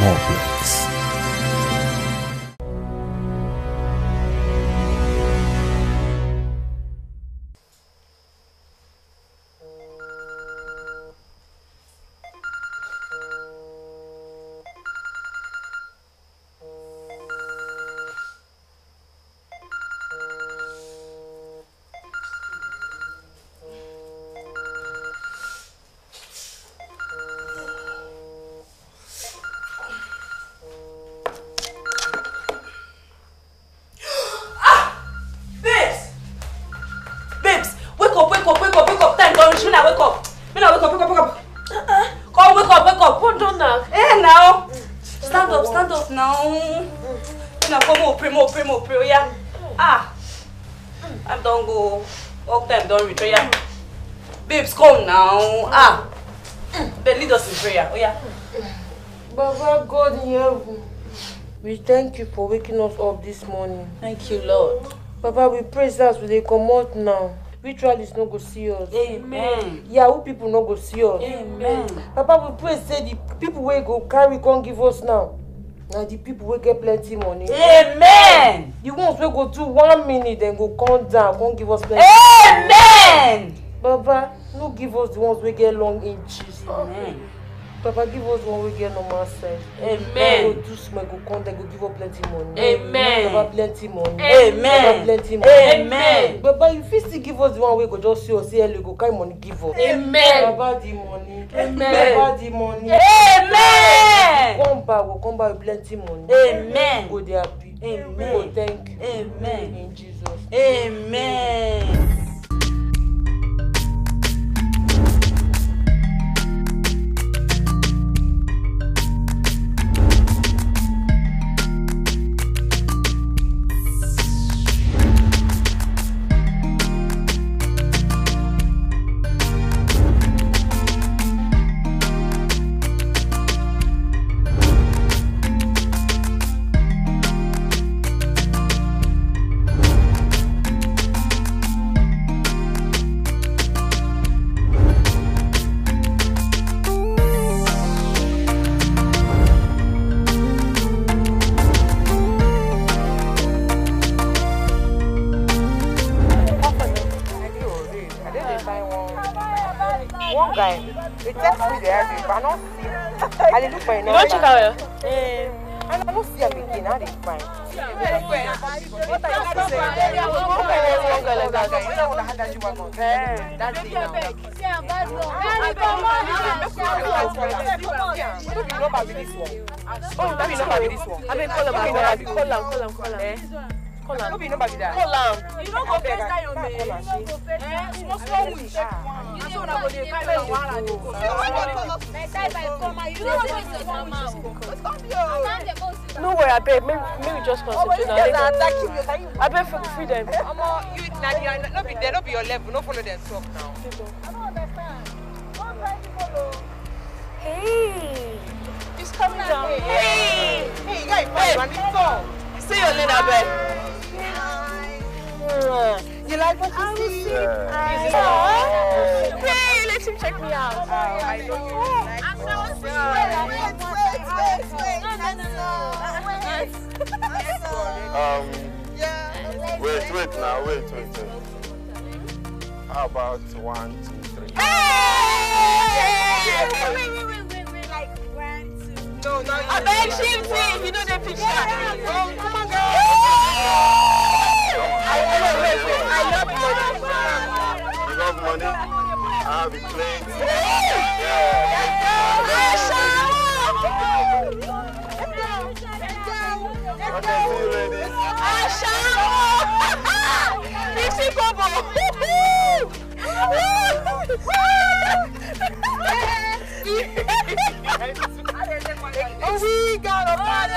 more Don't reach. Yeah. Babes, come now. Ah. Then lead us in prayer. Oh, yeah. Baba God in heaven, we thank you for waking us up this morning. Thank you, Lord. Baba, we praise us we dey comot now. Ritualists no go see us. Amen. Yahoo people no go see us. Amen. Papa, we pray say the people wey go carry come give us now na the people wey get plenty money. Amen. The ones wey go do one minute dem go come down come give us plenty. Amen. Baba, no give us the ones wey get long inches. Amen. Papa, give us one wey get normal size. Amen. Go do small, go come, dem go give us plenty money. Amen. Baba, plenty money. Amen. Baba, plenty money. Amen. Baba, you fit still give us the one wey go just see us say hello, go carry money give us. Amen. Baba, the money. Amen. Baba, the money. Amen. Come back, go come back with plenty money. Amen. Go dey happy. Amen. Go thank you. Amen. In Jesus. Amen. One I don't see. I didn't look for it. You don't check out. And I don't see him again. I didn't find. What are you saying? That's it now. Don't be number with this one. Oh, don't be number with this one. I mean, call him. Call him. Call him. Call him. Am, call am. You don't go FaceTime your man. You don't go FaceTime. Small small wish. You say una go dey find your wahala dey go. No worry, abeg, make make we just concentrate now. Yes, I Let attack them- you. Can you? Abeg, free- free them. Omo, you na the no be there, no be your level, no follow them talk now. Hey, he's coming down. Hey, hey, you guys fine, man, it's all. See you later, abeg. You like what you see? Hey, let him check me out. Oh, I know you like I'm so Wait, wait, wait, wait. Um, Yeah. wait, wait now, wait, wait, wait. How about one, two, three? No, Oh, come on, girl. I, wait, wait, wait. I love money. You love money? I have it plenty. Okay, see you ladies. Fifty We got a party.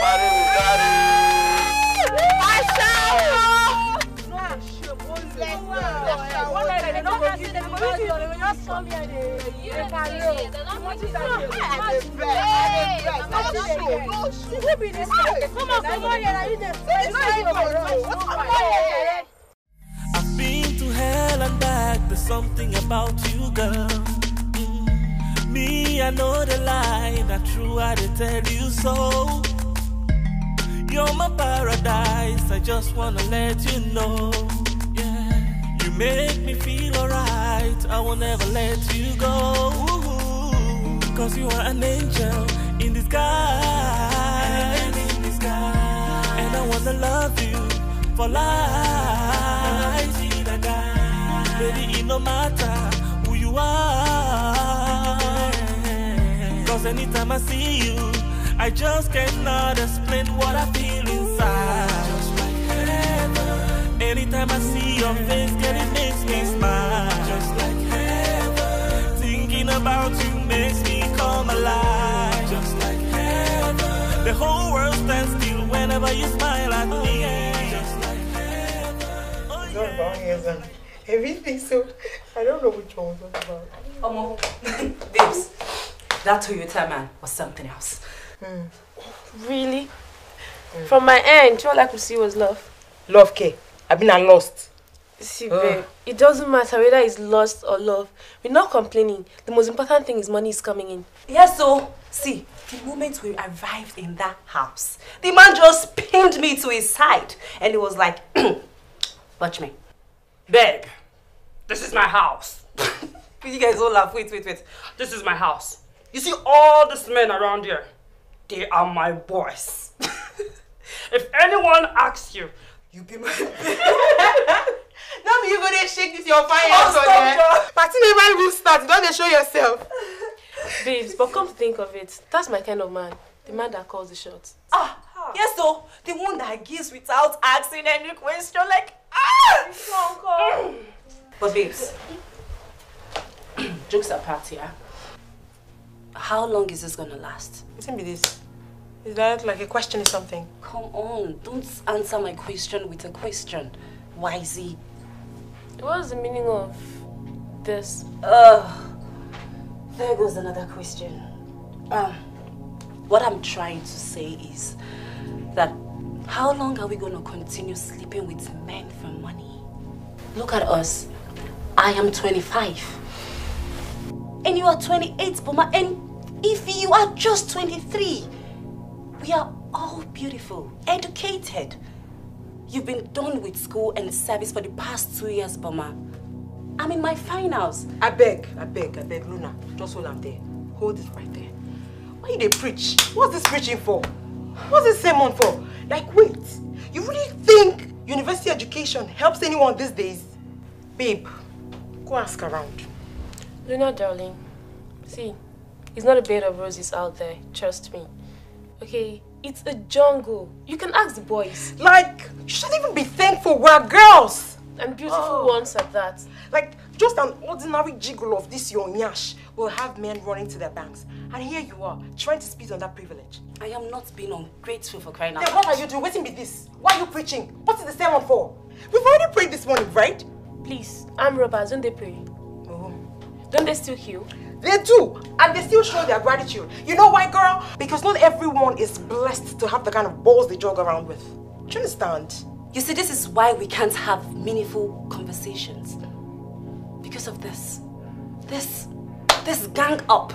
Party daddy. I've been to hell and back. There's something about you, girl. Me, I know the lie, not true, I did tell you so. You're my paradise, I just wanna let you know. Yeah, you make me feel alright, I will never let you go. Cause you are an angel in disguise. In disguise. And I wanna love you for life. Baby, it no matter who you are. Cause anytime I see you, I just cannot explain what I feel inside. Just like heaven. Anytime I see your face, girl, it makes me smile. Just like heaven. Thinking about you makes me come alive. Just like heaven. The whole world stands still whenever you smile at me. Just like heaven. Oh, It's not about everything, so I don't know which one was what about. Omo, babes, that Toyota man was something else. Mm. Really? From my end, all I could see was love. Love care. I've been a lost. See, Ugh. babe, it doesn't matter whether it's lost or love. We're not complaining. The most important thing is money is coming in. Yes, so see, the moment we arrived in that house, the man just pinned me to his side and he was like, Watch me. Babe, this is my house. you guys all laugh. Wait, wait, wait. This is my house. You see all these men around here? They are my boys. if anyone asks you, you be my No, be you go there shake this your fire Oh, hands on stop, there. John. Party never even start. Don't they show yourself? Babes, but come to think of it, that's my kind of man. The man that calls the shots. Ah, yes, so the one that gives without asking any question, like ah. But babes, jokes apart, yeah. How long is this gonna last? Listen be this. Is that like a question or something? Come on, don't answer my question with a question. Why Wisey. What's the meaning of this? Ugh. There goes another question. Um, what I'm trying to say is that how long are we going to continue sleeping with men for money? Look at us. I am 25. And you are 28, Boma. And if you are just 23, we are all beautiful, educated. You've been done with school and service for the past two years, Boma. I'm in my finals. I beg, I beg, I beg, Luna. Just hold on there. Hold it right there. Why dey preach? What's this preaching for? What's this sermon for? Like, wait. You really think university education helps anyone these days? Babe, go ask around. Luna, darling, see, it's not a bed of roses out there, trust me. Okay, it's a jungle. You can ask the boys. Like, you shouldn't even be thankful we're girls. And beautiful Oh. ones at that. Like, just an ordinary jiggle of this your nyash will have men running to their banks. And here you are, trying to spit on that privilege. I am not being ungrateful for crying out. Then what are you doing? Waiting be this. Why are you preaching? What is the sermon for? We've already prayed this morning, right? Please, I'm robbers, don't they pray? Don't they still heal? They do, and they still show their gratitude. You know why, girl? Because not everyone is blessed to have the kind of balls they jog around with. Do you understand? You see, this is why we can't have meaningful conversations. Because of this. This. This gang up.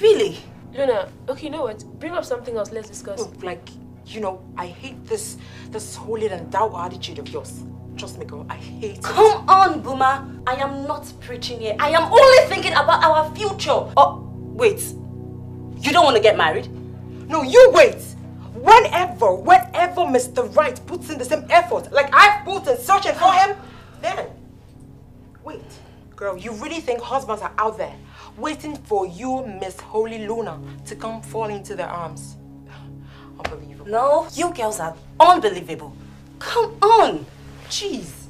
Really? Luna, okay, you know what? Bring up something else, let's discuss. Look, like, you know, I hate this this holier than thou attitude of yours. Trust me, girl, I hate it. Come on, Boma. I am not preaching here. I am only thinking about our future. Oh, wait. You don't want to get married? No, you wait. Whenever, whenever Mr. Right puts in the same effort, like I've put in searching for him, then wait. Girl, you really think husbands are out there waiting for you, Miss Holy Luna, to come fall into their arms? Unbelievable. No, you girls are unbelievable. Come on. Jeez.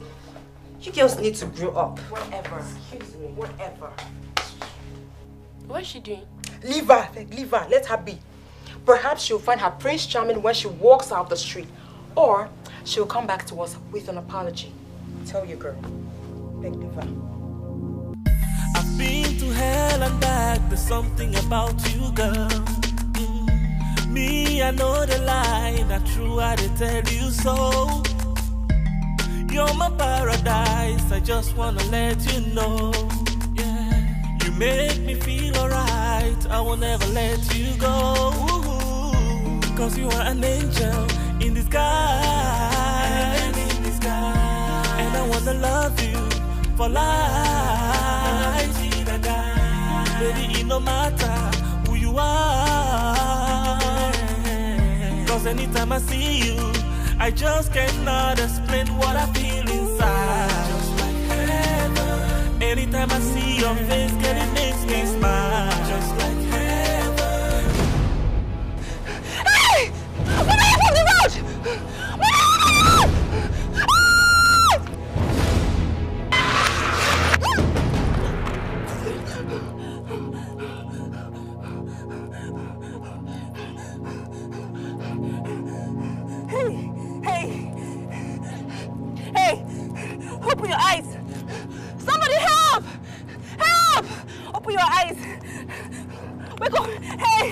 You girls need to grow up. Whatever. Excuse me. Whatever. What is she doing? Leave her. Leave her. Let her be. Perhaps she'll find her prince charming when she walks out the street. Or she'll come back to us with an apology. Tell you, girl. Like, leave her. I've been to hell and back. There's something about you, girl. Mm. Me, I know the lie. Not true, I did tell you so. You're my paradise. I just wanna let you know. Yeah, you make me feel alright. I will never let you go. Cause you are an angel in disguise. In disguise. And I wanna love you for life. Baby, it no matter who you are. Cause anytime I see you, I just cannot explain what I feel inside. Just like heaven. Anytime I see your face, girl, it makes me smile. Just like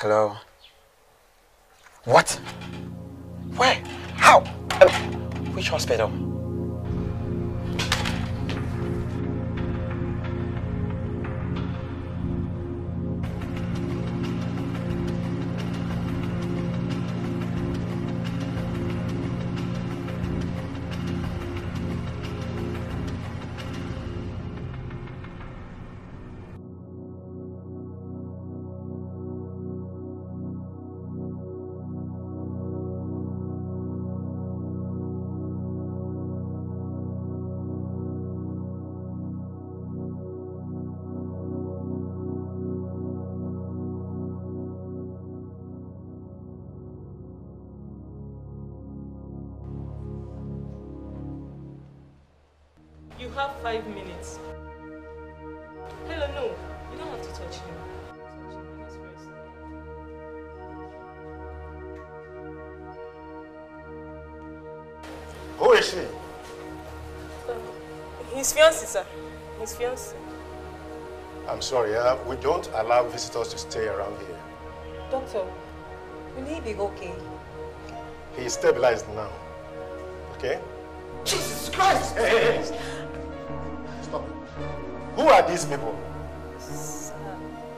Hello. What? Where? How? Um, which hospital? His fiancé, sir. His fiancé. I'm sorry, uh, we don't allow visitors to stay around here. Doctor, will he be okay? He is stabilized now. Okay? Jesus Christ! Hey, hey, hey. Stop. Who are these people? Sir,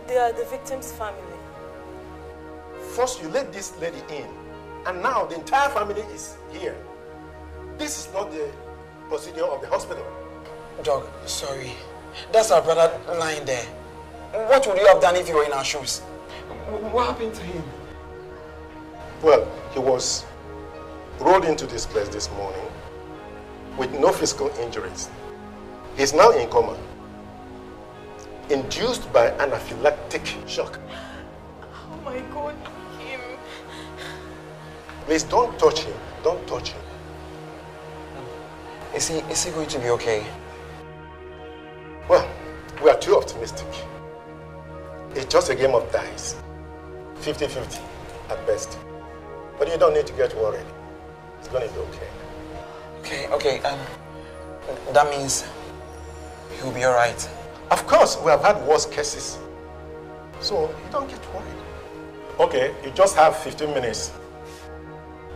they are the victim's family. First, you let this lady in, and now the entire family is here. This is not the procedure of the hospital. Doc, sorry. That's our brother lying there. What would you have done if you were in our shoes? What happened to him? Well, he was rolled into this place this morning with no physical injuries. He's now in coma, induced by anaphylactic shock. Oh my god, him. Please don't touch him. Don't touch him. Is he, is he going to be okay? Well, we are too optimistic. It's just a game of dice. 50-50 at best. But you don't need to get worried. It's going to be okay. Okay, okay, um, that means he'll be alright. Of course, we have had worse cases. So you don't get worried. Okay, you just have 15 minutes.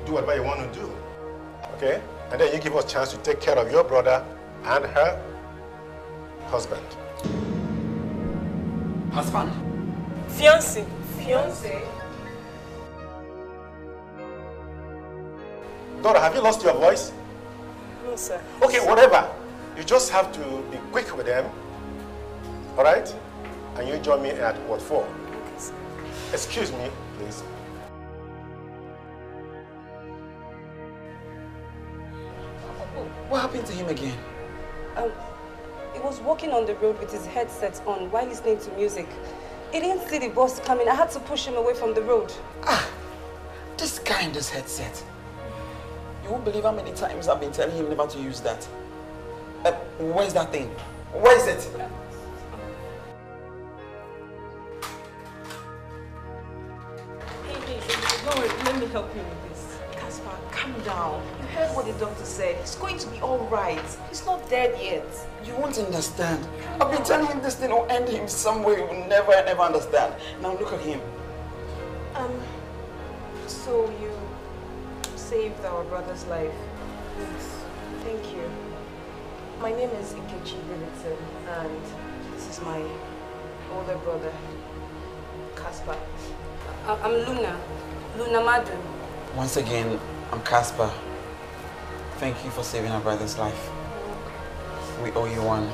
Do whatever you want to do. Okay? And then you give us a chance to take care of your brother and her husband. Husband? Fiancé. Fiancé? Dora, have you lost your voice? No, sir. Okay, whatever. You just have to be quick with them. All right? And you join me at what for? Excuse me, please. What happened to him again? Um, he was walking on the road with his headset on while listening to music. He didn't see the bus coming. I had to push him away from the road. Ah, this guy in this headset. You won't believe how many times I've been telling him never to use that. Uh, where's that thing? Where is it? Hey, hey, hey, don't worry. Let me help you with this. Caspar, calm down. You heard what the doctor said. It's going to be all right. He's not dead yet. You won't understand. I've been telling him this thing will end him some way. He will never ever understand. Now look at him. Um, so you saved our brother's life. Yes. Thank you. My name is Ikechi Davidson, and this is my older brother, Caspar. I- I'm Luna, Luna Madu. Once again, I'm Casper. Thank you for saving our brother's life. We owe you one.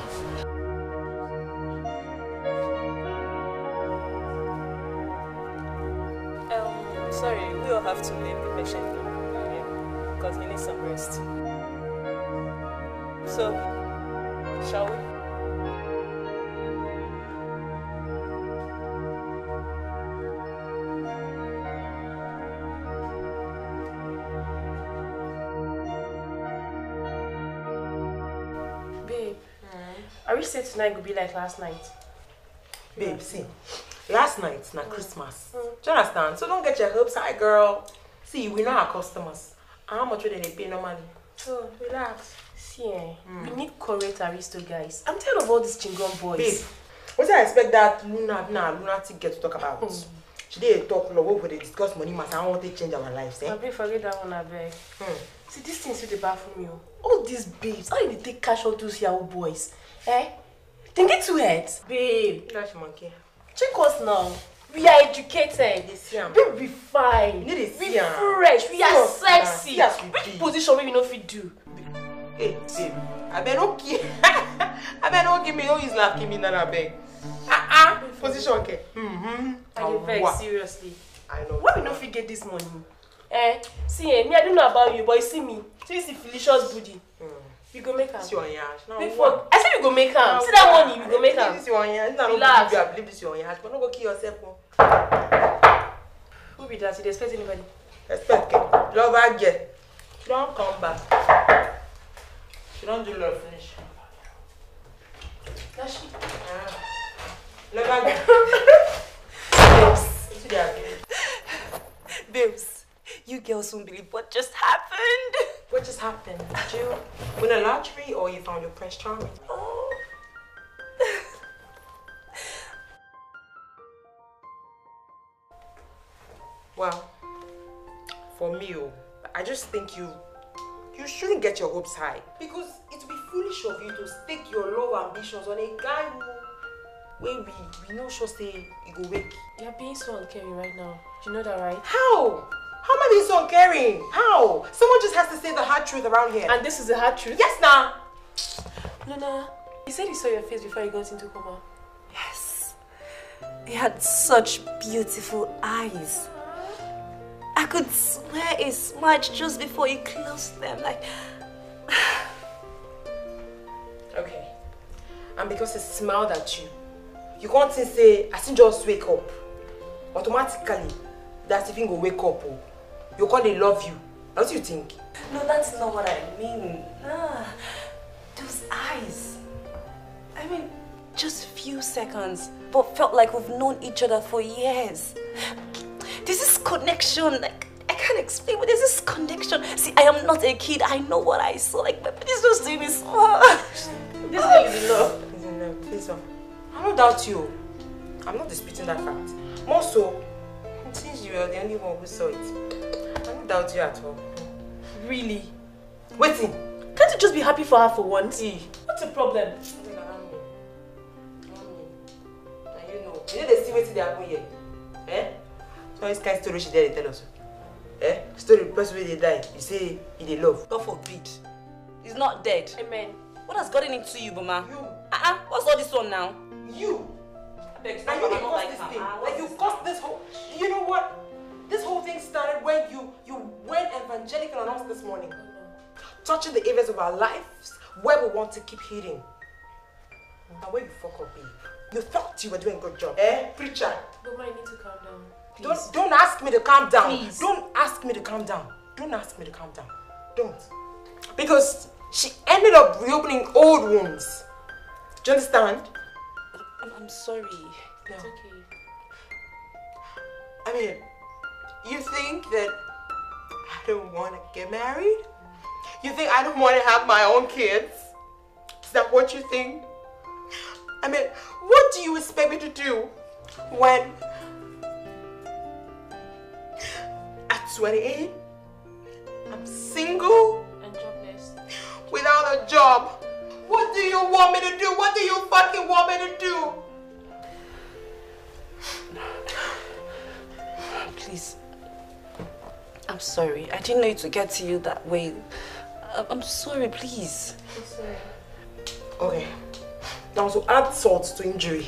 We said tonight will be like last night? Babe, see, last night na Christmas. Do you understand? So don't get your hopes high, girl. See, we know our customers. And how much would they pay normally? So relax. See, eh, we need correct Aristo guys. I'm tired of all these chingon boys. Babe, what do I expect that Luna, nah, lunatic get to talk about? She did talk love over they discuss money matter. I want to change our lives, eh? I beg forget that one, I beg. Hmm. See, this thing still the bathroom, you. All these babes, how they take cash on those Yahoo boys? Eh? They get two heads. Babe, That's monkey. check us now. We are educated. They see am. Babe, we fine. We fresh. We are now. sexy. We Which position we no fit do? Hey, babe, I beg no give. I beg no give me no use laugh give me that I beg. Ah ah, position okay. Mm-hmm. I dey vex seriously. I know. Why we no fit get this money? Eh? See, eh, me I don't know about you, but you see me. See this Felicia's booty. We go make am. Your Big what? fuck. I said we go make am. See that money, we go make am. This your yash. Now believe you. I believe this your yash. But no go kill yourself. oh. Who be that? You dey expect anybody? Respect, girl. Lover girl. She don't come back. She don't do love finish. That she. Lover girl. Babes. See. Babes, you girls won't believe what just happened. What just happened? Did you win a lottery or you found your Prince Charming? Oh. Well, for me, oh, I just think you you shouldn't get your hopes high because it would be foolish of you to stake your love ambitions on a guy who when we we know sure say he go wake. You're being so uncaring right now. Do you know that, right? How? How am I being so uncaring? How? Someone just has to say the hard truth around here. And this is the hard truth. yes, now. Luna, you said you saw your face before he got into coma. Yes. He had such beautiful eyes. I could swear he smudged just before he closed them. Like, Okay. And because he smiled at you, you can't say, I still just wake up. Automatically, that's he go wake up. Oh. You can't they love you. What do you think? no, that's not what I mean. Nah, those eyes. I mean, just few seconds, but felt like we've known each other for years. There's this connection, like, I can't explain, but there's this connection. See, I am not a kid. I know what I saw. Like, but this just doing me so much. This is love. He's in love. Please, I don't doubt you. I'm not disputing that fact. More so, since you were the only one who saw it, don't doubt you at all. Really? Waiting. Can't you just be happy for her for once? See. What's the problem? You know, you know they see wetin dey happen here. Eh? So this kind story she dey dey tell us. Eh? Story the person wey dey die, you say he dey love. God forbid. He's not dead. Amen. What has gotten into you, Boma? You. Uh-uh. What's all this one now? You. Beg, Now you dey cause this thing. Like you caused this whole. You know what? This whole thing started when you you went evangelical on us this morning, touching the areas of our lives where we want to keep healing. And where you fuck up, babe. You thought you were doing a good job, eh, preacher? But I need to calm down. Please. Don't don't ask me to calm down. Please. Don't ask me to calm down. Don't ask me to calm down. Don't. Because she ended up reopening old wounds. Do you understand? I'm, I'm sorry. No. It's okay. I mean, you think that I don't want to get married? You think I don't want to have my own kids? Is that what you think? I mean, what do you expect me to do when at 28 I'm single And jobless. without a job? What do you want me to do? What do you fucking want me to do? I'm sorry. I didn't know it would get to you that way. I- I'm sorry, please. Okay. Now to add salt to injury.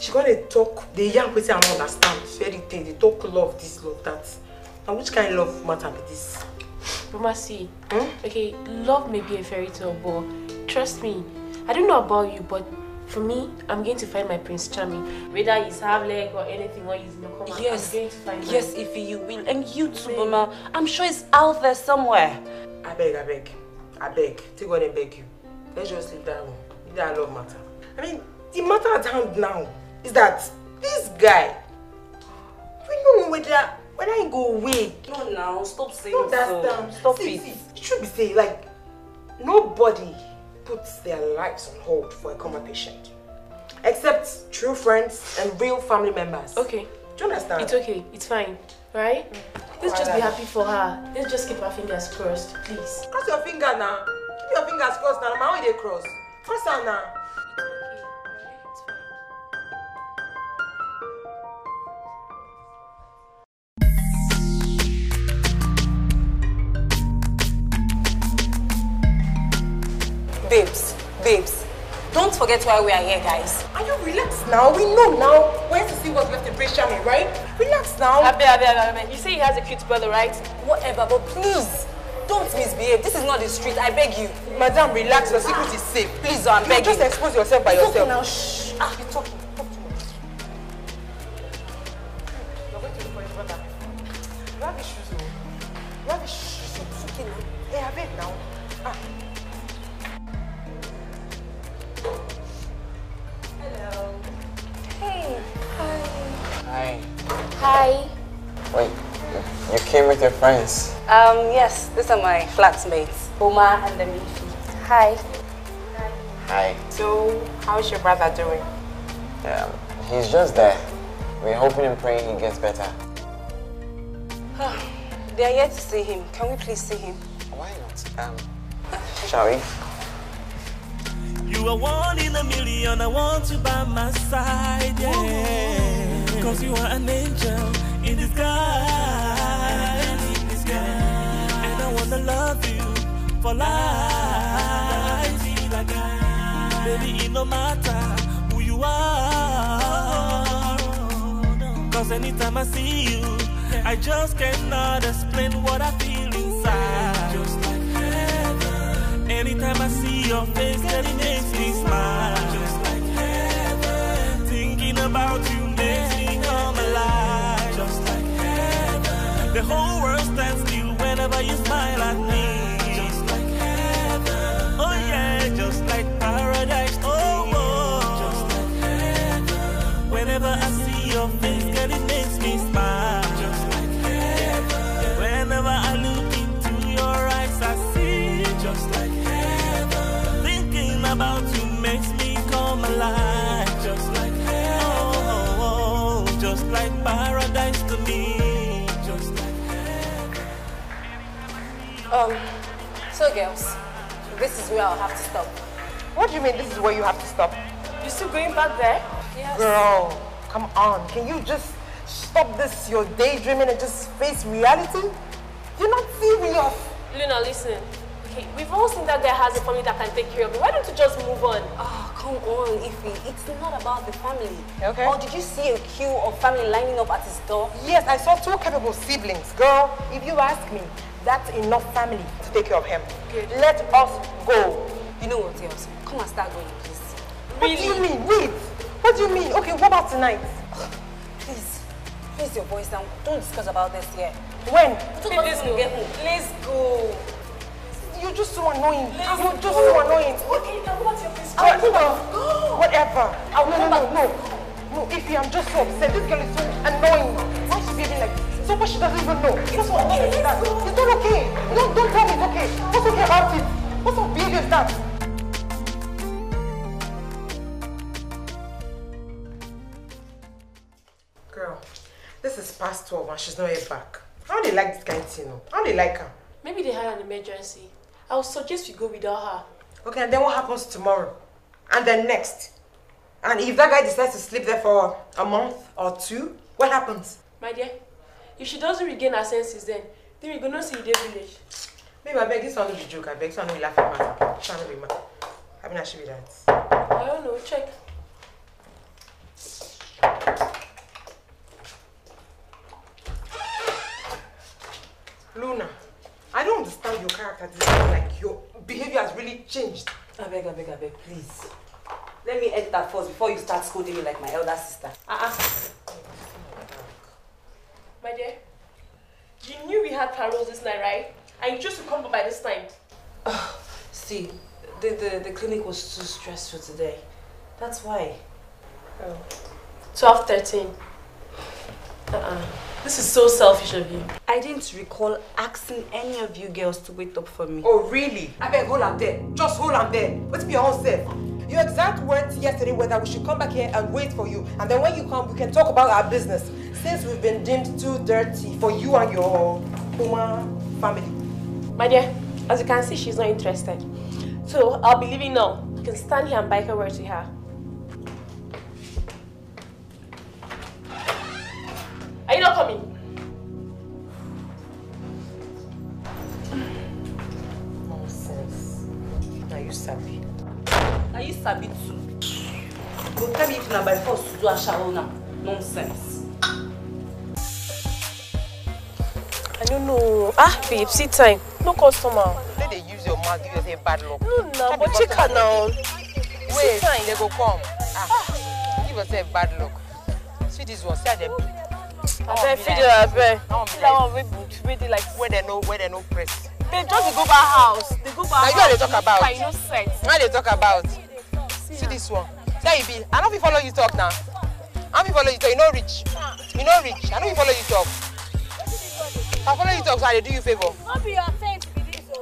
She gonna talk the young person I don't understand. Very thing. They talk love this, love that. Now which kind of love matter be this? Mama, see. Hmm? Okay, love may be a fairy tale, but trust me, I don't know about you, but for me, I'm going to find my Prince Charming. Whether he's half leg or anything, or he's in a coma, Yes. I'm going to find Yes, if you will. And you too, Mama. I'm sure it's out there somewhere. I beg, I beg. I beg. Take one and beg you. Let's just leave that one. Leave that love matter. I mean, the matter at hand now is that this guy, we don't know whether whether he go away. No, now. Stop saying Stop that so. down. Stop see, it. See, it should be saying like nobody puts their lives on hold for a coma patient, except true friends and real family members. Okay, Do you understand? it's okay, it's fine, right? Let's just be happy for her. Let's just keep our fingers crossed, please. Cross your finger now. Keep your fingers crossed now. My they cross. Cross her now. Forget why we are here, guys. Are you relaxed now? We know now. We're to see what's left in Prince Charming, right? Relax now. Abe, Abe, Abe, Abe. You say he has a cute brother, right? Whatever, but please, don't misbehave. This is not the street. I beg you. Madam, relax. Your secret is safe. Please, I'm You begging. just expose yourself by It's yourself. now. Shh. Ah, you're talking. With your friends? Um, yes, these are my flatmates, Oma and Demifi. Hi. Hi. So, how's your brother doing? Um, he's just there. We're hoping and praying he gets better. They are yet to see him. Can we please see him? Why not? Um, shall we? You are one in a million. I want you by my side, yeah. Cause you are an angel in disguise. Love you for life. Baby, it no matter who you are. Cause anytime I see you, I just cannot explain what I feel inside. Just like heaven. Anytime I see your face, girl, it makes me smile. Just like heaven. Thinking about you makes me come alive. Just like heaven. The whole world Um, so girls, this is where I'll have to stop. What do you mean this is where you have to stop? You still going back there? Yes. Girl, come on. Can you just stop this, your daydreaming and just face reality? You're not serious. Luna, listen. Okay, we've all seen that guy has a family that can take care of him. Why don't you just move on? Oh, come on, Ify. It's not about the family. Okay. Or did you see a queue of family lining up at his door? Yes, I saw two capable siblings. Girl, if you ask me, that's enough family to take care of him. Let us go. You know what else? Come and start going, please. What do you mean? Wait. What do you mean? Okay, what about tonight? Please, please your voice down. Don't discuss about this here. When? Please about this when we get home. Let's go. You're just so annoying. You're just so annoying. Okay, now what's your place? I'll come on. Whatever. I'll, no, no, no, no. No, Ify, I'm just so upset. This girl is so annoying. Why is she behaving like this? So much she doesn't even know. It's so annoying like that. It's not okay. Don't, don't tell me it's okay. What's okay about it? What sort of behavior is that? Girl, this is past 12 and she's not yet back. How do they like this kind of thing? no? How they like her? Maybe they had an emergency. I would suggest we go without her. Okay, and then what happens tomorrow? And then next? And if that guy decides to sleep there for a month or two, what happens? My dear, if she doesn't regain her senses then, then we're gonna see the village. Babe, I beg, this one no be joke. I beg, this one no be laughing matter. This one no be mad. I mean, I should be that. I don't know, check. Luna, I don't understand your character. This is like your behavior has really changed. I beg, I beg, I beg, please. Let me enter first before you start scolding me like my elder sister. Uh-uh. My dear, you knew we had paroles this night, right? And you chose to come by this time. Ah, see, the, the, the clinic was too stressful today. That's why. Oh. 12, 13. Uh-uh. This is so selfish of you. I didn't recall asking any of you girls to wait up for me. Oh, really? I beg, hold on there. Just hold on there. What's be your own self? Your exact words yesterday were that we should come back here and wait for you. And then when you come, we can talk about our business. Since we've been deemed too dirty for you and your Puma family. My dear, as you can see, she's not interested. So I'll be leaving now. You can stand here and bike her word to her. Sabi too? Go tell me if na by force to do a shower now. Nonsense. I don't know. Ah, babe, see time. No customer. Let they use your mouth, give yourself bad luck. No, no, but check her now. Wait, time. they go come. Ah, give yourself bad luck. See this one, see how them be. I I bet. I want be That like, one wey wey dey like. where they know, where they know press. Babe, just dey go back house. Dey go back Now you house. know they talk about. Fine, no sex. What they talk about? See this one. There you be. I if you follow you talk now. I if you follow you talk. You know rich. You know rich. I if you follow you talk. If I follow you talk, so I dey do you favor. No be your sense be this o.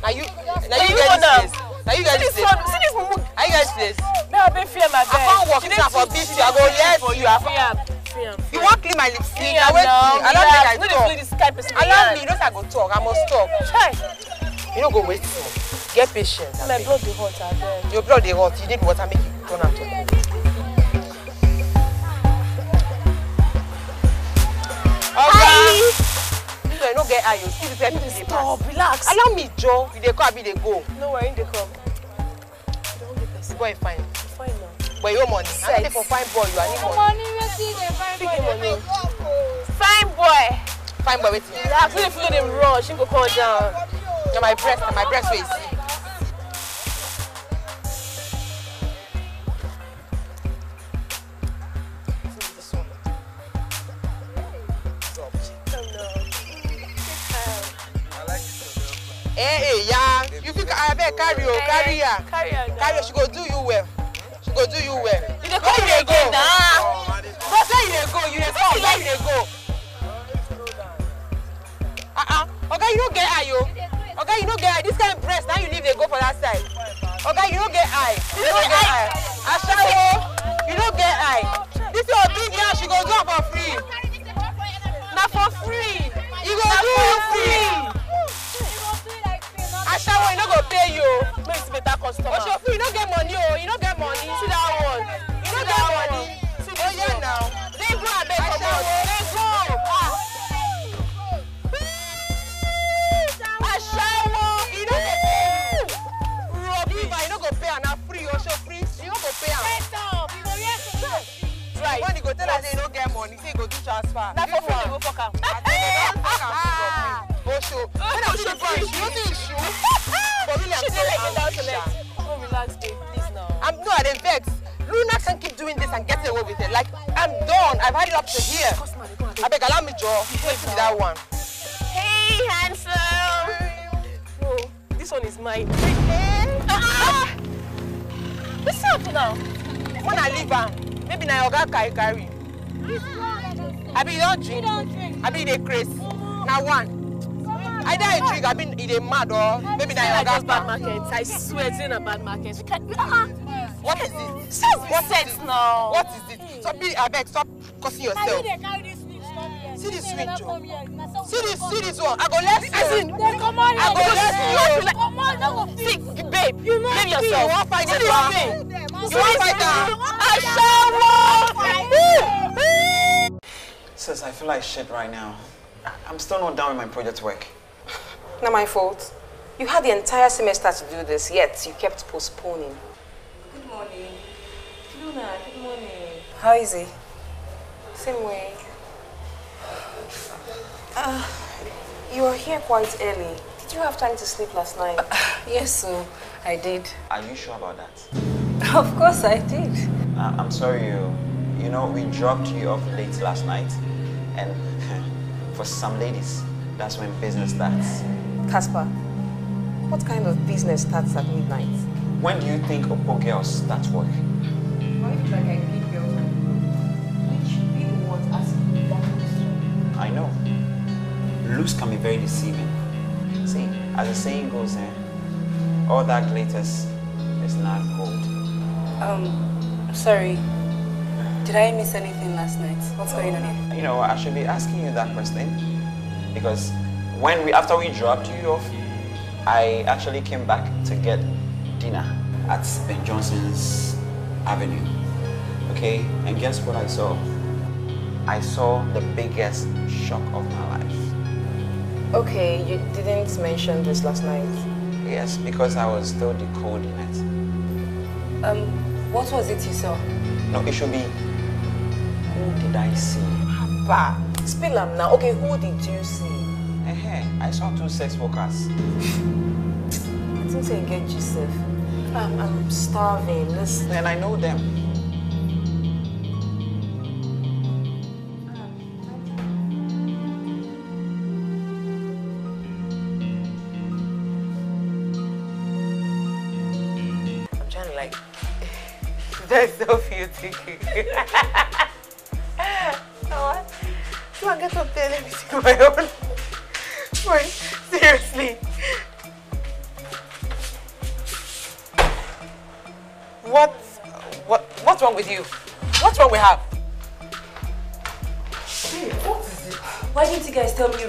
Now you, now Now you you get now. this place. Now you get See this this place. one. See this mumu. How you get this place? May I be fear my bed. I can't walk in for you. I go yes for you. I am. You want clean my lipstick? Free I wait. now. I don't think I No dey talk. play this kind person. Allow me. You know say I go talk. I must talk. Chai. You no go wait for. Get patience. My abeg. blood dey hot abeg. Your blood dey hot. You need water. Make you turn am to. Oga. This one no get eye. You see the people dey pass. Stop, relax. Allow me, Joe. You dey come, abi dey go. No worry, dey come. Don't get The person. boy fine. Fine now. But you money. I no dey for fine boy. You I need money. Money wetin dey money. the Fine boy. Fine boy wetin? Relax. No dey follow dem rush. Him go come down. Na my breast. Na my breast wey you. See carry o, carry her. Carry her. She go do you well. She go do you well. You dey come here again na. But where you dey go? You dey come. Where you dey go? Ah ah. Oga, you no get eye o. Oga, you no get eye. This kind breast, now you leave dey go for that side. Oga, you no get eye. You no get eye. Asawo, you no get eye. This your big now, she go do am for free. Na for free. You go do you free. Asawo, you no go pay you. o. Make you see better customer. Osofri, you no get money o. You no get money. See that one. That one. Hey, handsome. No, this one is mine. Ah! What's up now? When I leave am, maybe na your guy carry carry. Abi you don drink? Abi you dey craze? Na one. Either you drink, abi you dey mad or maybe na your like guy this bad market. I swear it's in a bad market. You. Uh-uh. What is it? What is it? now. What is it? So be abeg stop cursing yourself. See this switch o. See this see this one. I go let you. As in, I go let you. See, babe, you know Babe You yourself. wan fight See this this one? thing. You wan fight am? Sis, I feel like shit right now. I- I'm still not done with my project work. Not my fault. You had the entire semester to do this, yet you kept postponing. Good morning. Luna, good morning. How is he? Same way. Uh, you were here quite early. Did you have time to sleep last night? Yes, so I did. Are you sure about that? Of course I did. Uh, I'm sorry, you. You know, we dropped you off late last night, and for some ladies, that's when business starts. Casper, what kind of business starts at midnight? When do you think Oppo girls start work? Looks can be very deceiving. See, as the saying goes, eh, all that glitters is not gold. Um, sorry. Did I miss anything last night? What's going on here? You know, I should be asking you that question because when we after we dropped you off, I actually came back to get dinner at Ben Johnson's Avenue. Okay, and guess what I saw? I saw the biggest shock of my life. Okay, you didn't mention this last night. Yes, because I was still decoding it. Um, what was it you saw? No, it should be who did I see? Bah, spill them now. Okay, who did you see? Eh, I saw two sex workers. I think say get yourself. Um, I'm starving. Listen. And I know them.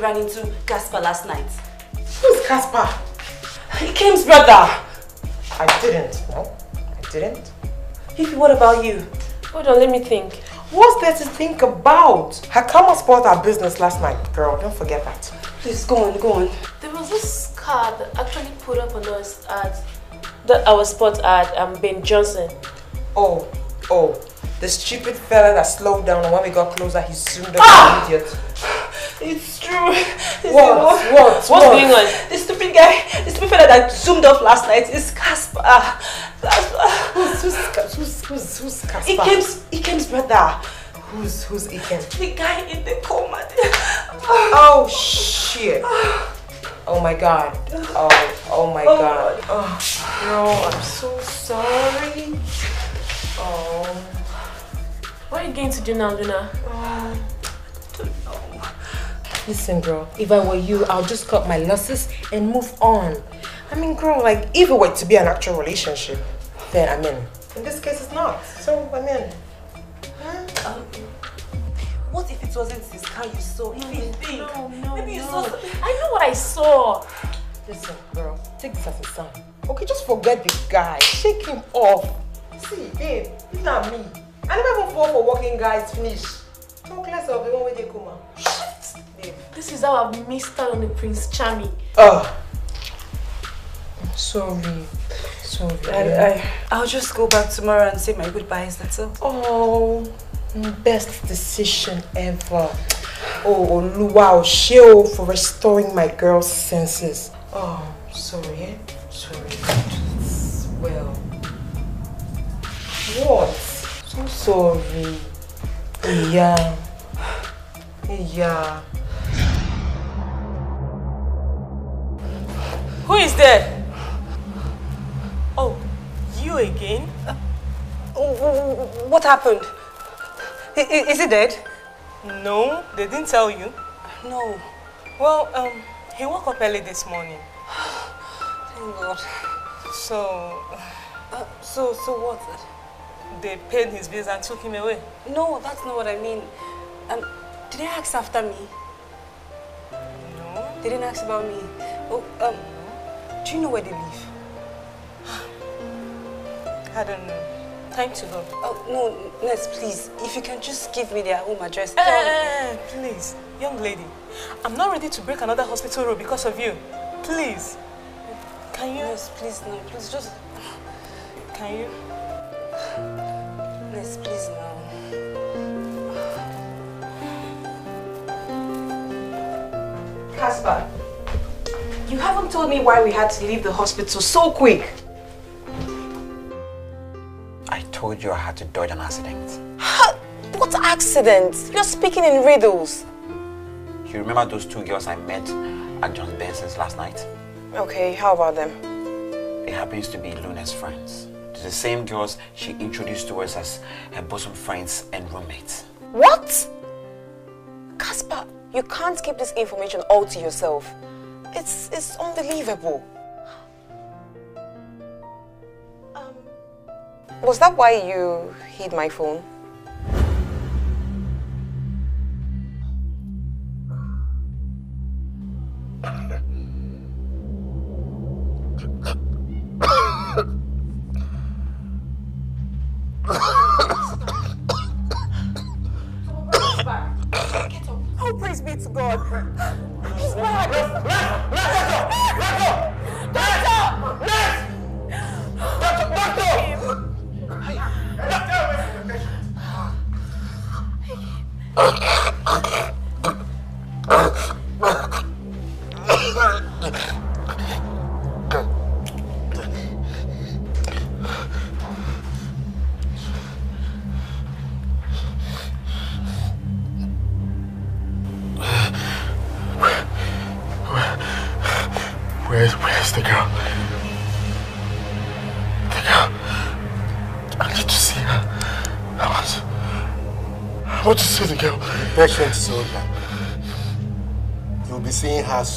Ran into Casper last night? Who's Casper? Kim's brother. I didn't. No, I didn't. Fifi, what about you? Hold on, let me think. What's there to think about? Hakama spoiled our business last night, girl. Don't forget that. Please, go on, go on. There was this car that actually put up on us at that our spot at um, Ben Johnson. Oh, oh, the stupid fella that slowed down and when we got closer, he zoomed up Ah! an idiot. It's true. It's What? the- What? What's What? going on? The stupid guy, the stupid fella that zoomed off last night is Casper. Ah, Casper. Who's, who's, who's, who's, who's Casper? Ikem's, Ikem's brother. Who's, who's Ikem? The guy in the coma. Oh, shit. Oh my god. Oh, oh my Oh, god. Oh, girl, I'm so sorry. Oh, What are you going to do now, Luna? Uh, listen, girl. If I were you, I'll just cut my losses and move on. I mean, girl, like, if it were to be an actual relationship, then I'm in. In this case, it's not. So, I'm in. Um, what if it wasn't this car you saw? If you think, no, no, maybe you no. saw. Something. I know what I saw. Listen, girl, take this as a sign. Okay, just forget the guy. Shake him off. See, babe, it's not me. I never even fall for working guys finish. Talk less of the one where they come out. Babe. This is how I've missed out on the Prince Charming. Oh. I'm sorry. Sorry. I, I, I'll just go back tomorrow and say my goodbyes, that's all. Oh, best decision ever. Oh, Oluwa Osheo for restoring my girl's senses. Oh, sorry, eh? Sorry. Well. What? So sorry. Yeah. Yeah. Is there? Oh, you again? Uh, what happened? I, is he dead? No, they didn't tell you. No. Well, um, he woke up early this morning. Thank God. So, uh, so, so what? They paid his bills and took him away. No, that's not what I mean. Um, did they ask after me? No. They didn't ask about me. Oh, um, do you know where they live? I don't know. Time to go. Oh, no, Ness, please. If you can just give me their home address. Eh, hey, hey, eh, eh, hey, please, young lady. I'm not ready to break another hospital rule because of you. Please. Can you? Ness, please, no. Please, just... Can you? Ness, please, no. Caspar, you haven't told me why we had to leave the hospital so quick. I told you I had to dodge an accident. What accident? You're speaking in riddles. You remember those two girls I met at John Benson's last night? Okay, how about them? It happens to be Luna's friends. They're the same girls she introduced to us as her bosom friends and roommates. What? Caspar, you can't keep this information all to yourself. It's, it's unbelievable. Um, was that why you hid my phone? Where's,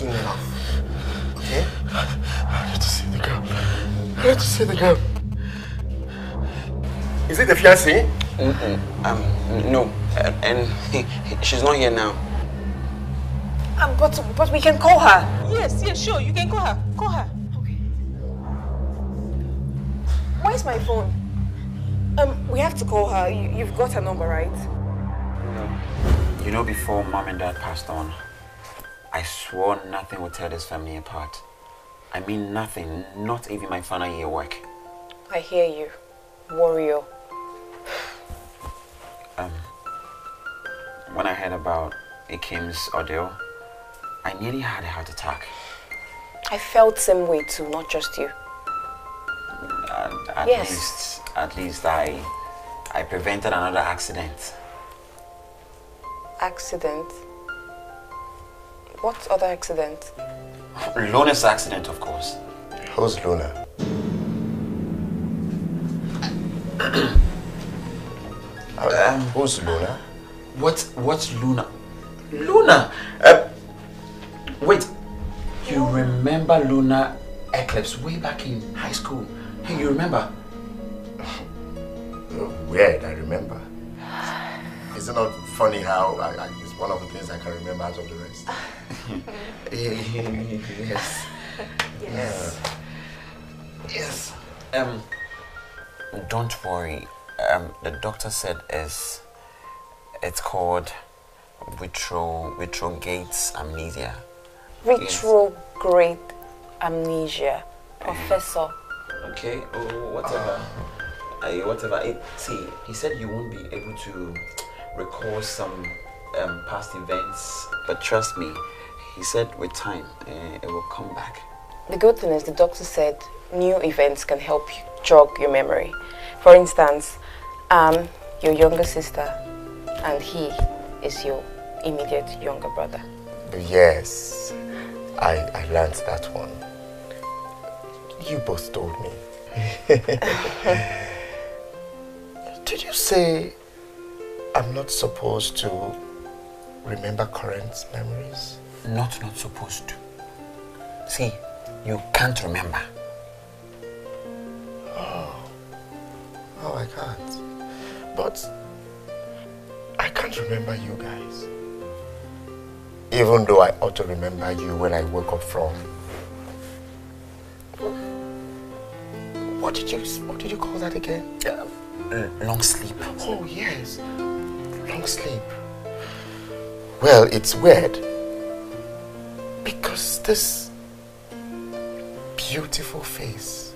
soon enough. Okay? I need to see the girl. I need to see the girl. Is it the fiancé? Mm -mm. Um, no. Uh, and she's not here now. Um, but, but we can call her. Yes, yes, sure. You can call her. Call her. Okay. Where's my phone? Um, we have to call her. You, you've got her number, right? No. You know, before mom and dad passed on, I swore nothing would tear this family apart. I mean nothing, not even my final year work. I hear you, warrior. Um, when I heard about Ikem's ordeal, I nearly had a heart attack. I felt same way too, not just you. At, at Yes. least, at least I, I prevented another accident. Accident? What other accident? Luna's accident, of course. Who's Luna? Um, Who's Luna? What? What's Luna? Luna. Uh, wait. You remember Luna Eclipse way back in high school? Hey, you remember? Weird, I remember. Isn't it funny how I, I, it's one of the things I can remember out of the rest? yes. Yes. Yes. Um. Don't worry. Um. The doctor said is. It's called retro retrogates amnesia. Retrograde amnesia. Professor. Okay, oh, whatever. Whatever. It, see, he said you won't be able to recall some um, past events, but trust me, he said with time uh, it will come back. The good thing is the doctor said new events can help you jog your memory. For instance, um, your younger sister and he is your immediate younger brother. Yes, I, I learned that one. You both told me. Did you say I'm not supposed to remember current memories? Not not supposed to. See, you can't remember. Oh. Oh, I can't. But I can't remember you guys. Even though I ought to remember you when I woke up from. What did you what did you call that again? Uh, long sleep. Oh yes. Long sleep. Well, it's weird. Because this beautiful face